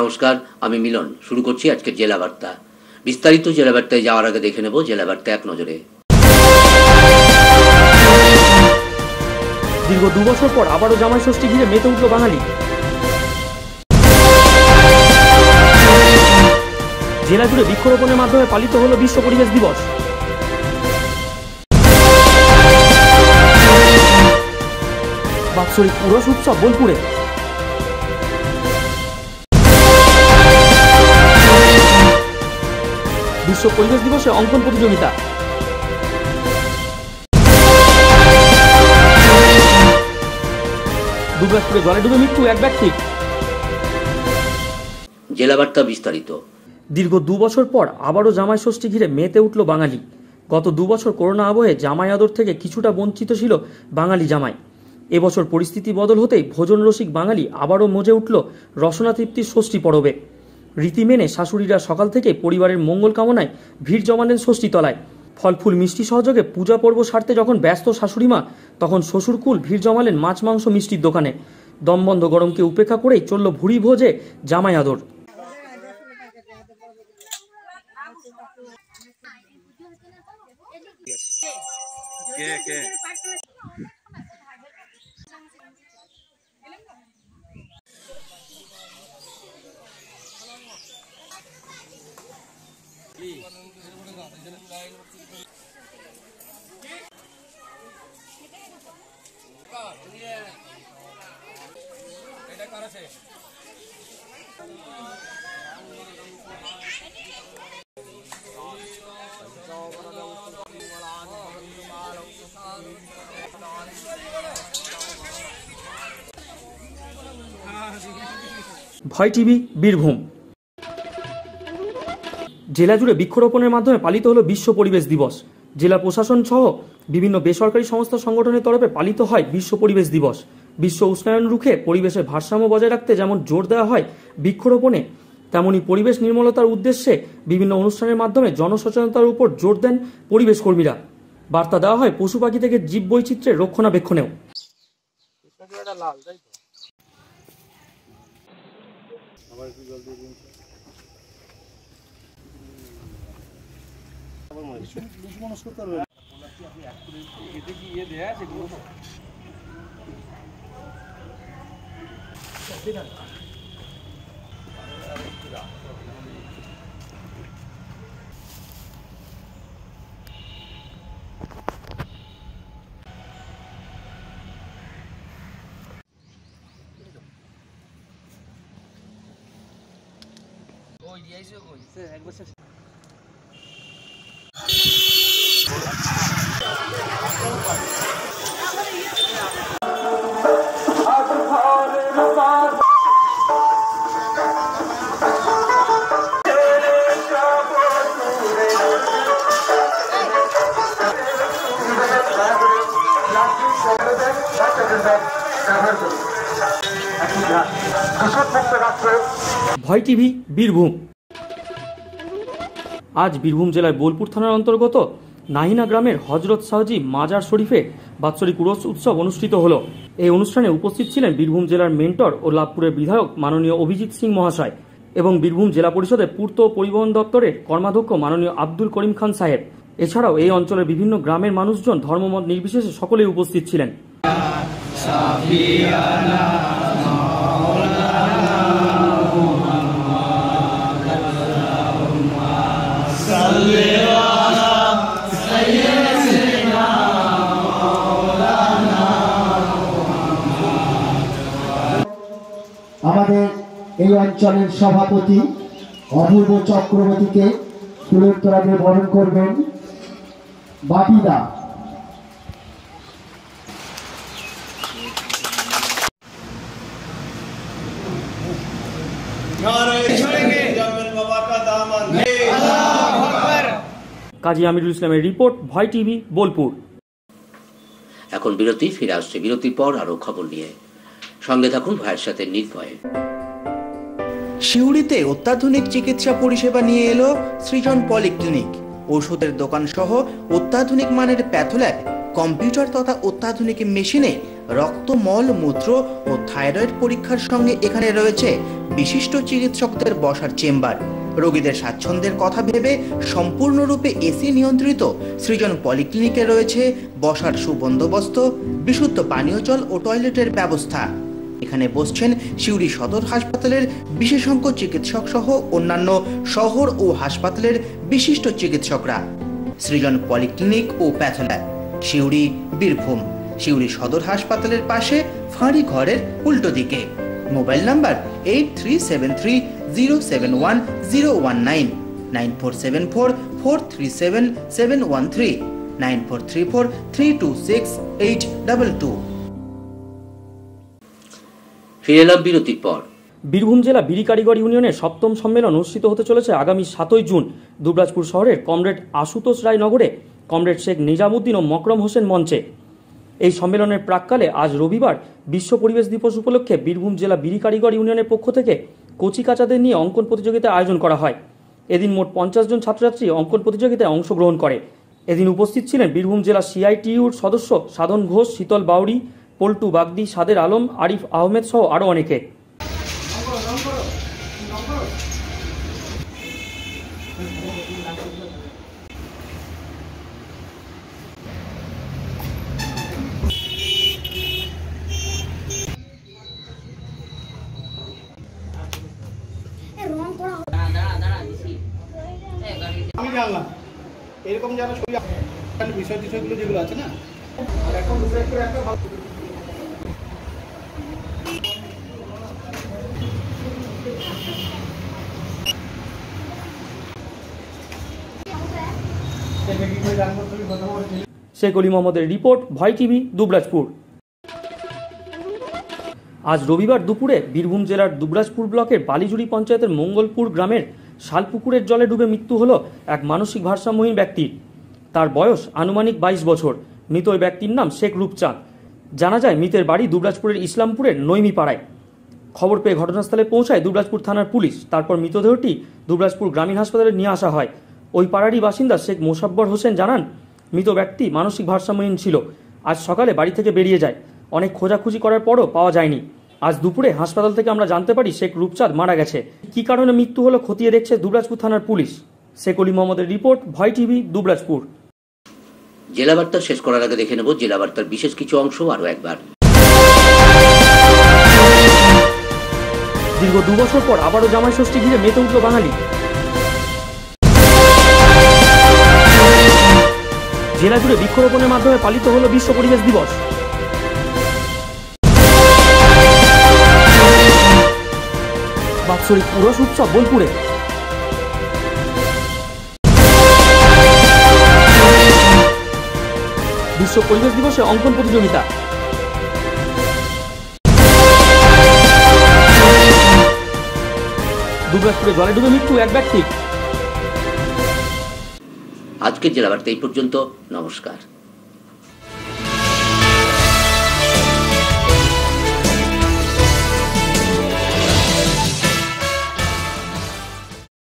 নমস্কার, আমি মিলন। শুরু করছি আজকের জেলা বার্তা বিস্তারিত জেলা বার্তায় যাওয়ার আগে দেখে নেব জেলা বার্তা এক নজরে। দীর্ঘ দুবছর পর আবারও জামাই ষষ্ঠী ঘিরে মেতে উঠল বাঙালি। জেলা জুড়ে বৃক্ষরোপণের মাধ্যমে পালিত হলো বিশ্ব পরিবেশ দিবস। বাৎসরিক পুরস উৎসব বোলপুরে। বিশ্ব পরিবেশ দিবসে অঙ্কন প্রতিযোগিতা। দুর্গাপুরে জলে ডুবে মৃত্যু এক ব্যক্তির জেলা বার্তা বিস্তারিত। দীর্ঘ দু বছর পর আবারও জামাই ষষ্ঠী ঘিরে মেতে উঠল বাঙালি। গত দু বছর করোনা আবহে জামাই আদর থেকে কিছুটা বঞ্চিত ছিল বাঙালি জামাই। এবছর পরিস্থিতি বদল হতেই ভোজন রসিক বাঙালি আবারও মজে উঠল রসনা তৃপ্তির ষষ্ঠী পরবে। রীতি মেনে শাশুড়িরা সকাল থেকে পরিবারের মঙ্গল কামনায় ভিড় জমালেন ষষ্ঠী তলায় ফলফুল মিষ্টি সহযোগে পূজা পর্ব সারতে যখন ব্যস্ত শাশুড়িমা, তখন শ্বশুরকুল ভিড় জমালেন মাছ মাংস মিষ্টির দোকানে। দমবন্ধ গরমকে উপেক্ষা করেই চলল ভুড়ি ভোজে জামাই আদর। ভয় টিভি বীরভূম। জেলা জুড়ে বৃক্ষরোপণের মাধ্যমে পালিত হলো বিশ্ব পরিবেশ দিবস। জেলা প্রশাসন সহ বিভিন্ন বেসরকারি সংস্থা সংগঠনের তরফে পালিত হয় বিশ্ব পরিবেশ দিবস। বিশ্ব উষ্ণায়ন রুখে পরিবেশের ভারসাম্য বজায় রাখতে যেমন জোর দেওয়া হয় বৃক্ষরোপণে তেমনি পরিবেশ নির্মলতার উদ্দেশ্যে বিভিন্ন অনুষ্ঠানের মাধ্যমে জনসচেতনতার উপর জোর দেন পরিবেশ কর্মীরা। বার্তা দেওয়া হয় পশু পাখি থেকে জীব বৈচিত্র্যের রক্ষণাবেক্ষণেও। দুশ্মনস্কতা রয়েছে এতে কি ইয়ে Oi, e aí, ভয় টিভি বীরভূম। আজ বীরভূম জেলার বোলপুর থানার অন্তর্গত নাহিনা গ্রামের হজরত শাহজি মাজার শরীফে বাৎসরিক উরস উৎসব অনুষ্ঠিত হল। এই অনুষ্ঠানে উপস্থিত ছিলেন বীরভূম জেলার মেন্টর ও লাভপুরের বিধায়ক মাননীয় অভিজিৎ সিং মহাশয় এবং বীরভূম জেলা পরিষদের পূর্ত পরিবহন দপ্তরের কর্মাধ্যক্ষ মাননীয় আব্দুল করিম খান সাহেব। এছাড়াও এই অঞ্চলের বিভিন্ন গ্রামের মানুষজন ধর্মমত নির্বিশেষে সকলেই উপস্থিত ছিলেন। আমাদের এই অঞ্চলের সভাপতি অপূর্ব চক্রবর্তীকে ফুলের তোরাকে বরণ করবেন। বাপিদা। কাজী আমিরুল ইসলামের রিপোর্ট ভয় টিভি বোলপুর। এখন বিরতি ফিরে আসছে বিরতির পর আরও খবর নিয়ে। সঙ্গে থাকুন ভাইয়ের সাথে নির্ভয়ে। সিউড়িতে অত্যাধুনিক চিকিৎসা পরিষেবা নিয়ে এলো সৃজন পলিক্লিনিক। ওষুধের দোকান সহ অত্যাধুনিক মানের প্যাথোল্যাব, কম্পিউটার তথা অত্যাধুনিক মেশিনে রক্ত, মল, মূত্র ও থাইরয়েড পরীক্ষার সঙ্গে এখানে রয়েছে বিশিষ্ট চিকিৎসকদের বসার চেম্বার। রোগীদের স্বাচ্ছন্দ্যের কথা ভেবে সম্পূর্ণরূপে এসি নিয়ন্ত্রিত সৃজন পলিক্লিনিকে রয়েছে বসার সুবন্দোবস্ত, বিশুদ্ধ পানীয় জল ও টয়লেটের ব্যবস্থা। এখানে বসছেন সিউড়ি সদর হাসপাতালের বিশেষজ্ঞ চিকিৎসক সহ অন্যান্য শহর ও হাসপাতালের বিশিষ্ট চিকিৎসকরা। সৃজন পলিক্লিনিক ও প্যাথোল্যাব সিউড়ি, বীরভূম, সিউড়ি সদর হাসপাতালের পাশে ফাঁড়ি ঘরের উল্টো দিকে। Mobile number eight three seven three zero seven one zero one nine nine four seven four four three seven seven one three, nine four three four, three two six eight double two. ফিরে এলাম বিরতির পর। বীরভূম জেলা বিড়ি কারিগর ইউনিয়নের সপ্তম সম্মেলন অনুষ্ঠিত হতে চলেছে আগামী সাতই জুন। দুবরাজপুর শহরের কমরেড আশুতোষ রায় নগরে কমরেড শেখ নিজামুদ্দিন ও মকরম হোসেন মঞ্চে। এই সম্মেলনের প্রাককালে আজ রবিবার বিশ্ব পরিবেশ দিবস উপলক্ষে বীরভূম জেলা বিড়ি কারিগর ইউনিয়নের পক্ষ থেকে কচি কাচাদের নিয়ে অঙ্কন প্রতিযোগিতা আয়োজন করা হয়। এদিন মোট পঞ্চাশ জন ছাত্রছাত্রী অঙ্কন প্রতিযোগিতায় অংশগ্রহণ করে। এদিন উপস্থিত ছিলেন বীরভূম জেলা সিআইটিউর সদস্য সাধন ঘোষ, শীতল বাউরি পল্টু, বাগদি, সাদের আলম, আরিফ আহমেদ সহ আরও অনেকে। আমি জানলাম। এরকম যারা ছবি বিষয় টিষয়গুলো যেগুলো আছে না? শেখ অলি মোহাম্মদের রিপোর্ট ভয় টিভি, দুবরাজপুর। আজ রবিবার দুপুরে বীরভূম জেলার দুবরাজপুর ব্লকের বালিজুড়ি পঞ্চায়েতের মঙ্গলপুর গ্রামের শালপুকুরের জলে ডুবে মৃত্যু হল এক মানসিক ভারসাম্যহীন ব্যক্তির। তার বয়স আনুমানিক বাইশ বছর। মৃত ওই ব্যক্তির নাম শেখ রূপচাঁদ। জানা যায়, মৃতের বাড়ি দুবরাজপুরের ইসলামপুরের নৈমি পাড়ায় খবর পেয়ে ঘটনাস্থলে পৌঁছায় দুবরাজপুর থানার পুলিশ। তারপর মৃতদেহটি দুবরাজপুর গ্রামীণ হাসপাতালে নিয়ে আসা হয়। ওই পাড়ারই বাসিন্দা শেখ মোসাব্বর হোসেন জানান মৃত ব্যক্তি মানসিক ভারসাম্যহীন ছিল। আজ সকালে বাড়ি থেকে বেরিয়ে যায়। অনেক খোঁজাখুঁজি করার পরও পাওয়া যায়নি। আজ দুপুরে হাসপাতাল থেকে আমরা জানতে পারি শেখ রূপচাঁদ মারা গেছে। কি কারণে মৃত্যু হলো খতিয়ে দেখছে দুবরাজপুর থানার পুলিশ? শেখ অলি মোহাম্মদের রিপোর্ট ভয় টিভি দুবরাজপুর। জেলা বার্তা শেষ করার আগে দেখে নেব জেলা বার্তার বিশেষ কিছু অংশ আরও একবার। দীর্ঘ দুবছর পর আবারও জামাই ষষ্ঠী ঘিরে মেতে উঠল বাঙালি। জেলা জুড়ে বৃক্ষরোপণের মাধ্যমে পালিত হলো বিশ্ব পরিবেশ দিবস। বাৎসরিক পুরস উৎসব বোলপুরে। বিশ্ব পরিবেশ দিবসে অঙ্কন প্রতিযোগিতা। দুবরাজপুরে জলে ডুবে মৃত্যু এক ব্যক্তি। আজকের জেলা বার্তা এই পর্যন্ত। নমস্কার।